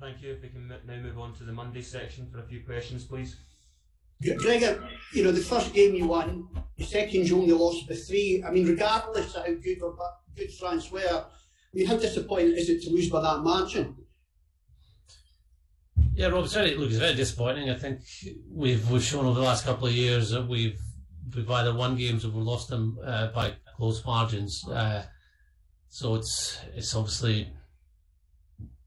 Thank you. If we can now move on to the Monday section for a few questions, please. Gregor, you know, the first game you won, the second you only lost by three. I mean, regardless of how good or good France were, I mean, how disappointing is it to lose by that margin? Yeah, Rob, it's very, look, it's very disappointing. I think we've we've shown over the last couple of years that we've we've either won games or we've lost them uh, by close margins. Uh, so it's it's obviously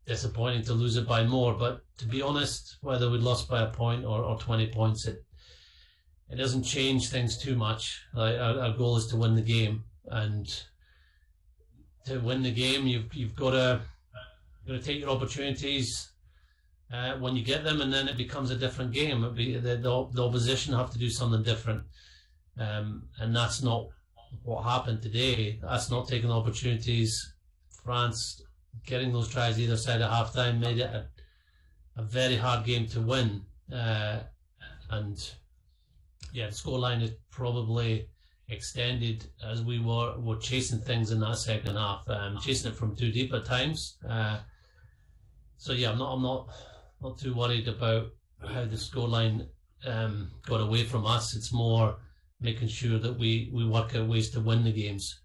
disappointing to lose it by more. But to be honest, whether we lost by a point or, or 20 points, it it doesn't change things too much. Like our, our goal is to win the game, and to win the game, you've you've got to got to take your opportunities uh, when you get them, and then it becomes a different game. Be, the, the, the opposition have to do something different, um, and that's not what happened today. That's not taking opportunities. France getting those tries either side of half time made it a, a very hard game to win. Uh, and yeah, the scoreline is probably extended as we were were chasing things in that second half, um, chasing it from too deep at times. Uh, so yeah, I'm not I'm not not too worried about how the scoreline um, got away from us. It's more making sure that we, we work out ways to win the games.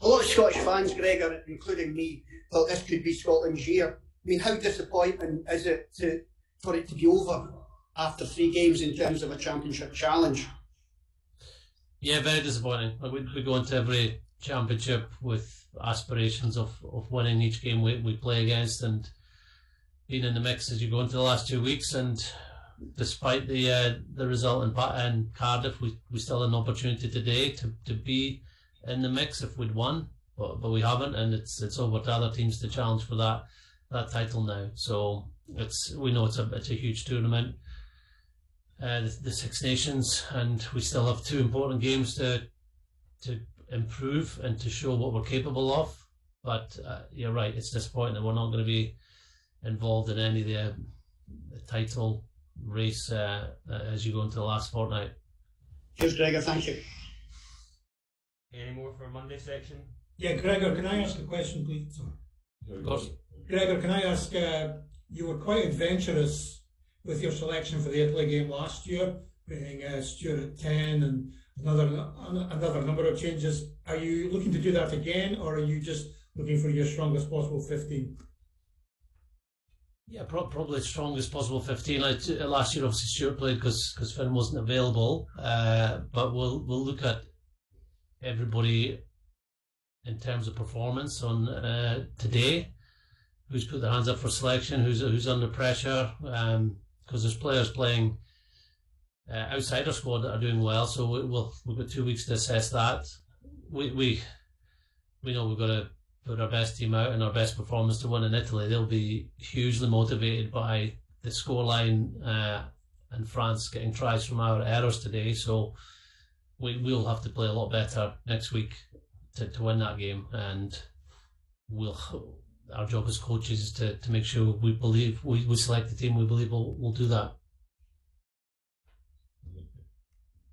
A lot of Scottish fans, Gregor, including me, thought this could be Scotland's year. I mean, how disappointing is it to, for it to be over after three games in terms of a championship challenge? Yeah, very disappointing. We, we go into every championship with aspirations of, of winning each game we, we play against and being in the mix as you go into the last two weeks. And despite the uh, the result in, in Cardiff, we, we still had an opportunity today to, to be in the mix if we'd won, but but we haven't, and it's it's over to other teams to challenge for that that title now. So it's we know it's a it's a huge tournament, uh, the, the Six Nations, and we still have two important games to to improve and to show what we're capable of. But uh, you're right, it's disappointing that we're not going to be involved in any of the, the title race uh, as you go into the last fortnight. Cheers, Gregor. Thank you. Any more for Monday section? Yeah, Gregor, can I ask a question, please? Of course. Gregor, can I ask? Uh, you were quite adventurous with your selection for the Italy game last year, putting uh, Stuart at ten and another another number of changes. Are you looking to do that again, or are you just looking for your strongest possible fifteen? Yeah, pro- probably strongest possible 15. Like, uh, last year, obviously, Stuart played because because Finn wasn't available. Uh, but we'll we'll look at everybody in terms of performance on uh, today. Who's put their hands up for selection? Who's who's under pressure? Because um, there's players playing uh, outside our squad that are doing well. So we, will we've got two weeks to assess that. We we we know we've got to put our best team out and our best performance to win in Italy. They'll be hugely motivated by the scoreline uh, and France getting tries from our errors today. So we will have to play a lot better next week to, to win that game, and we'll. Our job as coaches is to, to make sure we believe we, we select the team we believe will will do that.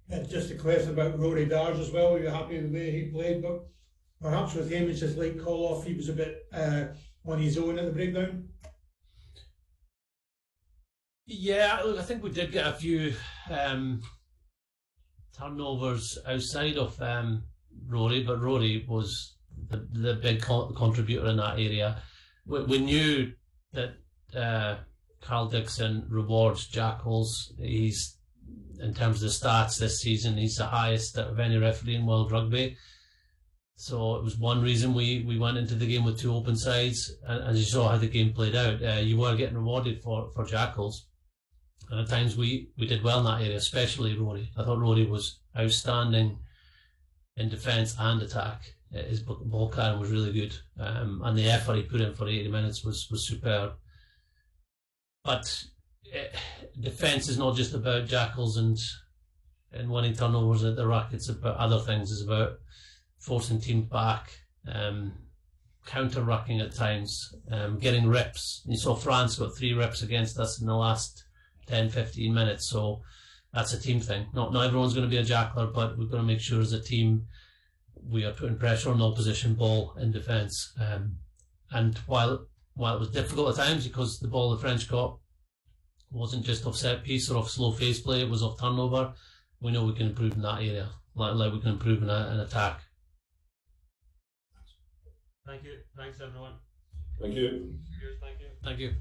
And just a question about Rory Darge as well. Were you happy with the way he played? But perhaps with him, it's just late call off. He was a bit uh, on his own at the breakdown. Yeah, look, I think we did get a few um, turnovers outside of um, Rory, but Rory was the, the big co- contributor in that area. We, we knew that uh, Karl Dickson rewards Jackals. He's in terms of the stats this season, he's the highest of any referee in world rugby. So it was one reason we, we went into the game with two open sides, and as you saw how the game played out, uh, you were getting rewarded for, for Jackals. And at times we, we did well in that area, especially Rory. I thought Rory was outstanding in defence and attack. Uh, his ball carrying was really good, um, and the effort he put in for 80 minutes was, was superb. But uh, defence is not just about jackals and and winning turnovers at the ruck. It's about other things. It's about forcing teams back, um, counter rucking at times, um, getting rips. You saw France got three rips against us in the last 10, 15 minutes. So that's a team thing. Not not everyone's going to be a jackler, but we've got to make sure as a team we are putting pressure on the opposition ball in defence. Um, and while while it was difficult at times because the ball the French got wasn't just off set piece or off slow phase play, it was off turnover. We know we can improve in that area, like, like we can improve in, a, in attack. Thank you. Thanks everyone. Thank you. Cheers. Thank you. Thank you.